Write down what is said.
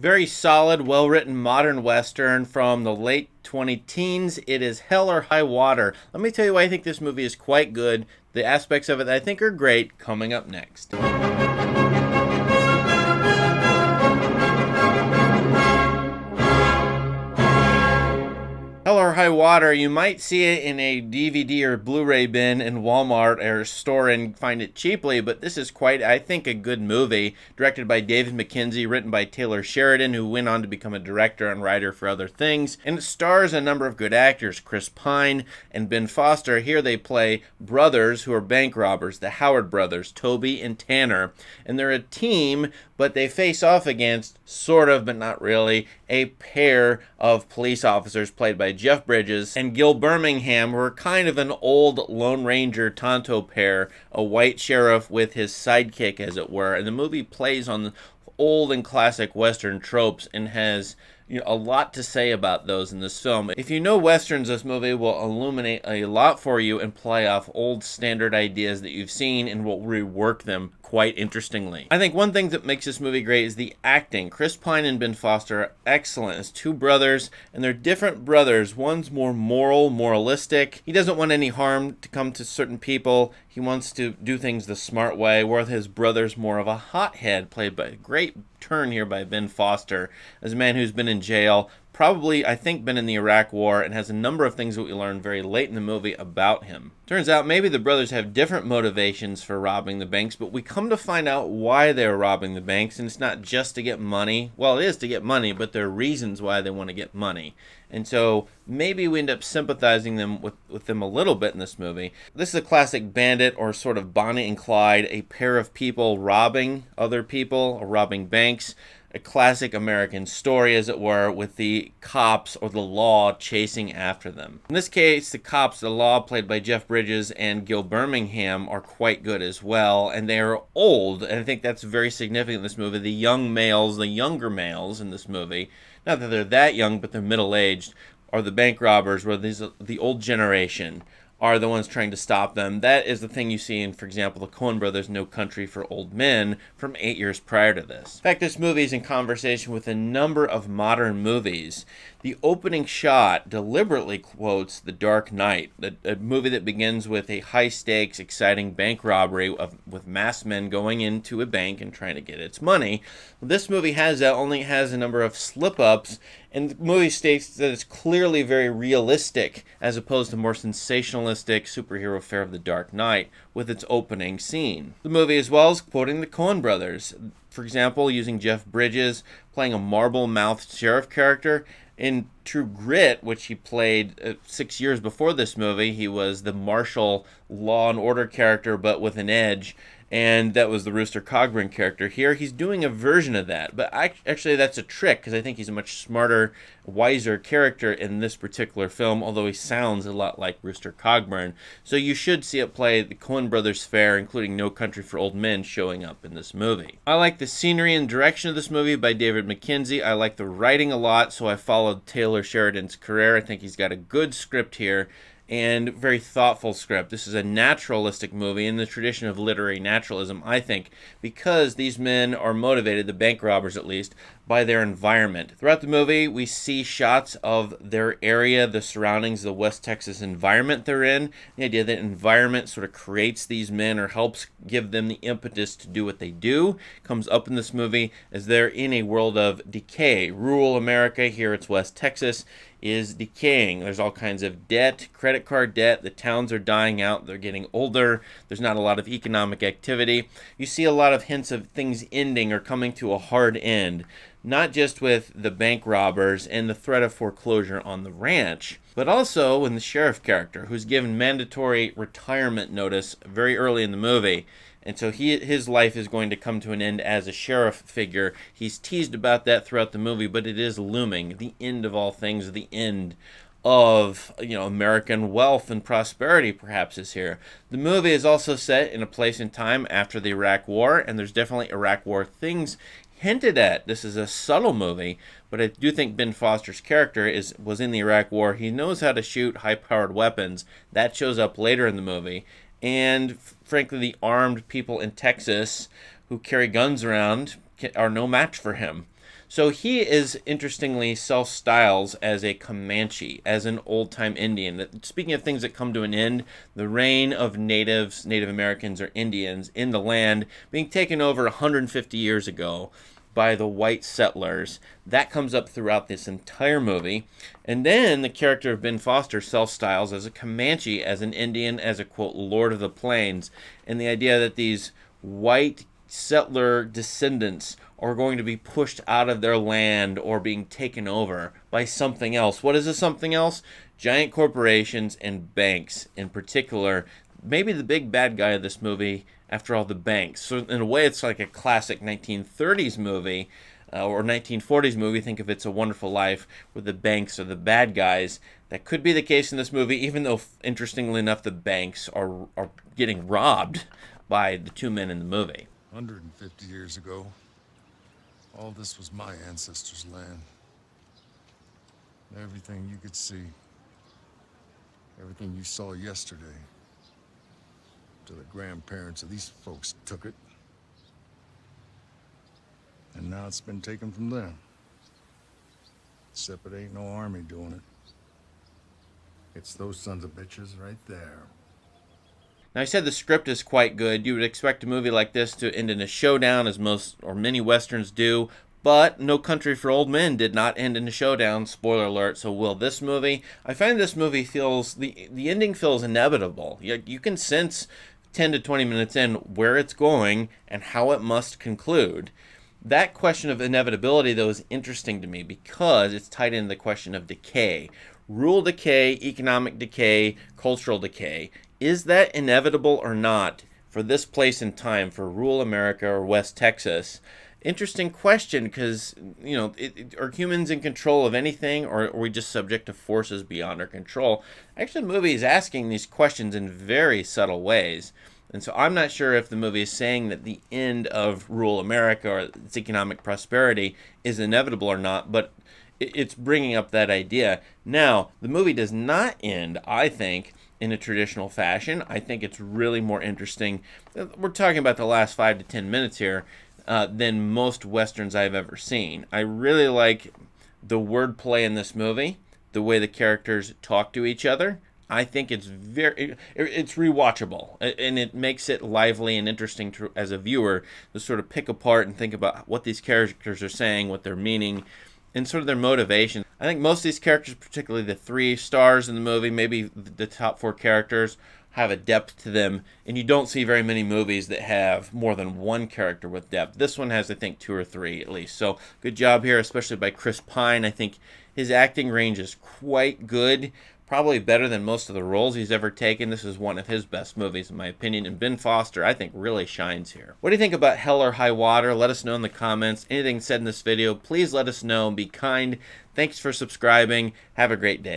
Very solid, well written modern Western from the late 20 teens. It is hell or high water. Let me tell you why I think this movie is quite good. The aspects of it that I think are great coming up next. High Water, you might see it in a DVD or Blu-ray bin in Walmart or store and find it cheaply, but this is quite, I think, a good movie. Directed by David Mackenzie, written by Taylor Sheridan, who went on to become a director and writer for other things. And it stars a number of good actors, Chris Pine and Ben Foster. Here they play brothers who are bank robbers, the Howard brothers, Toby and Tanner. And they're a team, but they face off against, sort of, but not really, a pair of police officers played by Jeff Bridges and Gil Birmingham, were kind of an old Lone Ranger Tonto pair, a white sheriff with his sidekick, as it were. And the movie plays on the old and classic Western tropes and has you know, a lot to say about those in this film. If you know westerns, this movie will illuminate a lot for you and play off old standard ideas that you've seen and will rework them quite interestingly. I think one thing that makes this movie great is the acting. Chris Pine and Ben Foster are excellent as two brothers, and they're different brothers. One's more moral, moralistic. He doesn't want any harm to come to certain people. He wants to do things the smart way, whereas his brother's more of a hothead, played by a great turn here by Ben Foster, as a man who's been in jail, probably, I think, been in the Iraq War and has a number of things that we learn very late in the movie about him. Turns out maybe the brothers have different motivations for robbing the banks, but we come to find out why they're robbing the banks, and it's not just to get money. Well, it is to get money, but there are reasons why they want to get money. And so maybe we end up sympathizing them with, with them a little bit in this movie. This is a classic bandit or sort of Bonnie and Clyde, a pair of people robbing other people or robbing banks a classic American story, as it were, with the cops or the law chasing after them. In this case, the cops, the law, played by Jeff Bridges and Gil Birmingham, are quite good as well, and they are old, and I think that's very significant in this movie. The young males, the younger males in this movie, not that they're that young, but they're middle aged, are the bank robbers, where these the old generation are the ones trying to stop them. That is the thing you see in, for example, the Coen brothers' No Country for Old Men from eight years prior to this. In fact, this movie is in conversation with a number of modern movies. The opening shot deliberately quotes The Dark Knight, a, a movie that begins with a high stakes, exciting bank robbery of, with masked men going into a bank and trying to get its money. This movie has that, only has a number of slip ups, and the movie states that it's clearly very realistic as opposed to more sensationalistic superhero fare of The Dark Knight with its opening scene. The movie, as well, is quoting the Coen brothers. For example, using Jeff Bridges playing a marble mouthed sheriff character in True Grit, which he played uh, six years before this movie, he was the marshal law and order character, but with an edge and that was the Rooster Cogburn character. Here, he's doing a version of that, but I, actually, that's a trick because I think he's a much smarter, wiser character in this particular film, although he sounds a lot like Rooster Cogburn. So you should see it play the Coen Brothers fare, including No Country for Old Men, showing up in this movie. I like the scenery and direction of this movie by David Mackenzie. I like the writing a lot, so I followed Taylor Sheridan's career. I think he's got a good script here and very thoughtful script. This is a naturalistic movie in the tradition of literary naturalism, I think, because these men are motivated, the bank robbers at least, by their environment. Throughout the movie, we see shots of their area, the surroundings, the West Texas environment they're in. The idea that environment sort of creates these men or helps give them the impetus to do what they do comes up in this movie as they're in a world of decay. Rural America, here it's West Texas, is decaying. There's all kinds of debt, credit card debt. The towns are dying out. They're getting older. There's not a lot of economic activity. You see a lot of hints of things ending or coming to a hard end, not just with the bank robbers and the threat of foreclosure on the ranch, but also in the sheriff character, who's given mandatory retirement notice very early in the movie and so he his life is going to come to an end as a sheriff figure. He's teased about that throughout the movie, but it is looming. The end of all things, the end of you know American wealth and prosperity perhaps is here. The movie is also set in a place and time after the Iraq War, and there's definitely Iraq War things hinted at. This is a subtle movie, but I do think Ben Foster's character is was in the Iraq War. He knows how to shoot high-powered weapons. That shows up later in the movie, and frankly, the armed people in Texas who carry guns around are no match for him. So he is interestingly self styles as a Comanche, as an old time Indian. Speaking of things that come to an end, the reign of natives, Native Americans, or Indians in the land being taken over 150 years ago by the white settlers. That comes up throughout this entire movie. And then the character of Ben Foster self styles as a Comanche, as an Indian, as a quote, Lord of the Plains. And the idea that these white settler descendants are going to be pushed out of their land or being taken over by something else. What is this something else? Giant corporations and banks in particular. Maybe the big bad guy of this movie, after all, the banks. So, in a way, it's like a classic 1930s movie uh, or 1940s movie. Think of It's a Wonderful Life, where the banks are the bad guys. That could be the case in this movie, even though, interestingly enough, the banks are, are getting robbed by the two men in the movie. 150 years ago, all this was my ancestors' land. Everything you could see. Everything you saw yesterday. To the grandparents of these folks took it. And now it's been taken from them. Except it ain't no army doing it. It's those sons of bitches right there. Now, I said the script is quite good. You would expect a movie like this to end in a showdown, as most or many westerns do, but No Country for Old Men did not end in a showdown. Spoiler alert. So will this movie? I find this movie feels the the ending feels inevitable. You, you can sense 10 to 20 minutes in where it's going and how it must conclude. That question of inevitability, though, is interesting to me because it's tied into the question of decay. Rule decay, economic decay, cultural decay. Is that inevitable or not for this place and time, for rural America or West Texas? Interesting question because, you know, it, it, are humans in control of anything or are we just subject to forces beyond our control? Actually, the movie is asking these questions in very subtle ways. And so I'm not sure if the movie is saying that the end of rural America or its economic prosperity is inevitable or not, but it's bringing up that idea. Now, the movie does not end, I think, in a traditional fashion. I think it's really more interesting. Uh, we're talking about the last five to ten minutes here uh, than most westerns I've ever seen. I really like the wordplay in this movie, the way the characters talk to each other. I think it's very it's rewatchable and it makes it lively and interesting to, as a viewer to sort of pick apart and think about what these characters are saying, what they're meaning and sort of their motivation. I think most of these characters, particularly the three stars in the movie, maybe the top four characters, have a depth to them, and you don't see very many movies that have more than one character with depth. This one has, I think, two or three at least. So good job here, especially by Chris Pine. I think his acting range is quite good probably better than most of the roles he's ever taken. This is one of his best movies, in my opinion. And Ben Foster, I think, really shines here. What do you think about Hell or High Water? Let us know in the comments. Anything said in this video, please let us know. Be kind. Thanks for subscribing. Have a great day.